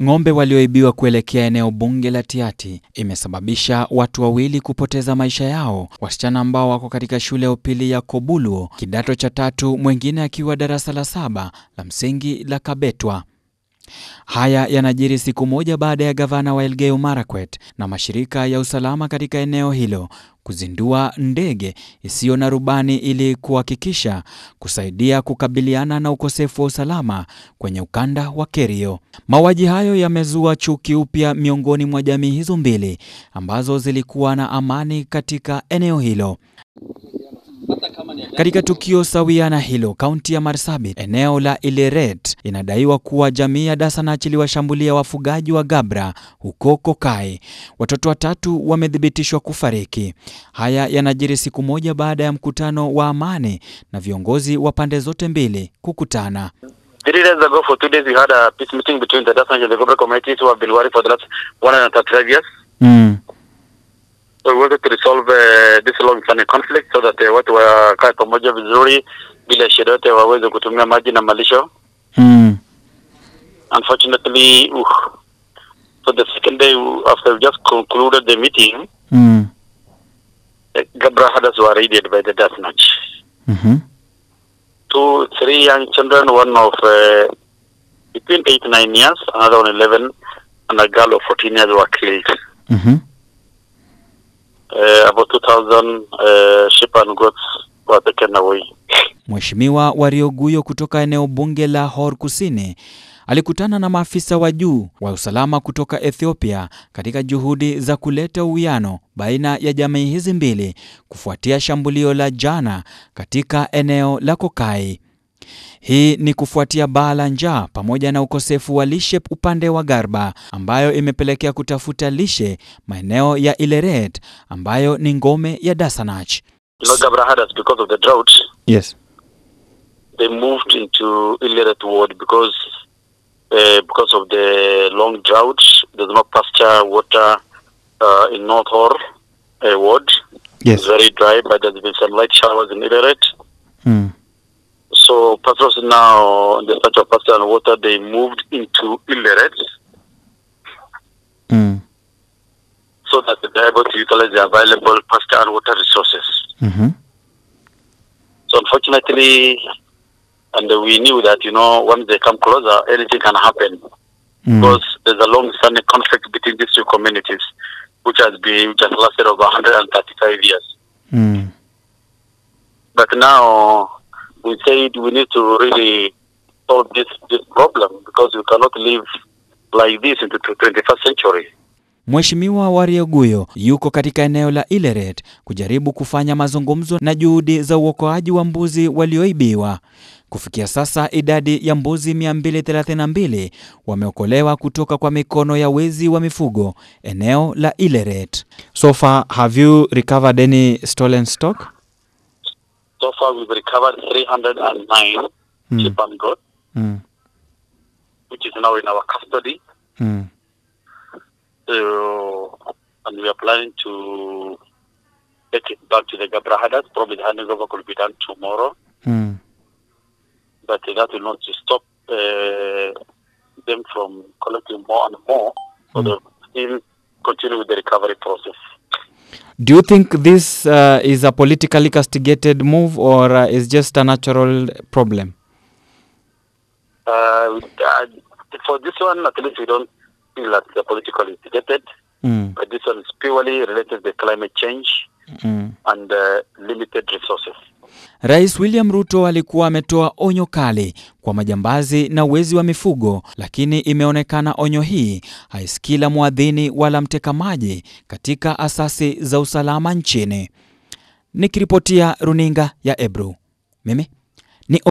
Ng'ombe walioibiwa kuelekea eneo bunge la Tiaty imesababisha watu wawili kupoteza maisha yao, wasichana ambao wako katika shule ya upili ya Kobuluo kidato cha tatu, mwengine akiwa darasa la saba la msingi la Kabetwa. Haya yanajiri siku moja baada ya gavana wa Elgeyo Marakwet na mashirika ya usalama katika eneo hilo kuzindua ndege isiyo na rubani ili kuhakikisha kusaidia kukabiliana na ukosefu wa usalama kwenye ukanda wa Kerio. Mauaji hayo yamezua chuki upya miongoni mwa jamii hizo mbili ambazo zilikuwa na amani katika eneo hilo. Katika tukio sawia na hilo, kaunti ya Marsabit, eneo la Ileret, inadaiwa kuwa jamii ya Dasanach iliwashambulia wafugaji wa Gabra huko Kokai. Watoto watatu wamethibitishwa kufariki. Haya yanajiri siku moja baada ya mkutano wa amani na viongozi wa pande zote mbili kukutana. Three days ago, for two days, we had a peace meeting between the Dasanach and the Gabra communities who have been worried for the last 135 years. Mm. So we wanted to resolve uh, this long standing conflict so that uh, watu wakae pamoja vizuri bila shida yote waweze kutumia maji na malisho. Mm. Unfortunately, uh, so the second day uh, after we just concluded the meeting, Mm. uh, Gabra Hadas were raided by the Dasanach. Mm-hmm. Two, three young children, one of uh, between eight nine years, another one eleven, and a girl of fourteen years were killed. Mm-hmm. Uh, about two thousand uh, sheep and goats were taken away. Mheshimiwa Warioguyo kutoka eneo bunge la Hor Kusini alikutana na maafisa wa juu wa usalama kutoka Ethiopia katika juhudi za kuleta uwiano baina ya jamii hizi mbili kufuatia shambulio la jana katika eneo la Kokai. Hii ni kufuatia baa la njaa pamoja na ukosefu wa lishe upande wa Garba ambayo imepelekea kutafuta lishe maeneo ya Ileret ambayo ni ngome ya Dasanach. Yes. they moved into Ileret ward because uh, because of the long drought. There's no pasture, water uh, in North Hor uh, ward. It's very dry, but there's been some light showers in Ileret. Mm. So pastors now, in the search of pasture and water, they moved into Ileret Mm. so that they're able to utilize the available pasture and water resources. Mm-hmm. So unfortunately, and we knew that, you know, once they come closer, anything can happen. Mm. because there's a long-standing conflict between these two communities, which has been which has lasted over 135 years. Mm. But now we said we need to really solve this this problem because we cannot live like this into the 21st century. Mheshimiwa Warioguyo yuko katika eneo la Ileret kujaribu kufanya mazungumzo na juhudi za uokoaji wa mbuzi walioibiwa. Kufikia sasa idadi ya mbuzi 232 wameokolewa kutoka kwa mikono ya wezi wa mifugo eneo la Ileret. So far, have you recovered any stolen stock? So far, we've recovered 309 Mm. sheep and goat, Mm. which is now in our custody. Mm. So, and we are planning to take it back to the Gabra Hadas. Probably the handing over could be done tomorrow. Mm. but that will not stop uh, them from collecting more and more. So they'll still continue with the recovery process. Do you think this uh, is a politically castigated move or uh, is just a natural problem? Uh, uh, for this one, at least we don't feel that the political instigated, Mm. but this one is purely related to climate change Mm. and uh, limited resources. Rais William Ruto alikuwa ametoa onyo kali kwa majambazi na wezi wa mifugo, lakini imeonekana onyo hii haisikila mwadhini wala mteka maji katika asasi za usalama nchini. Nikiripotia runinga ya Ebru, mimi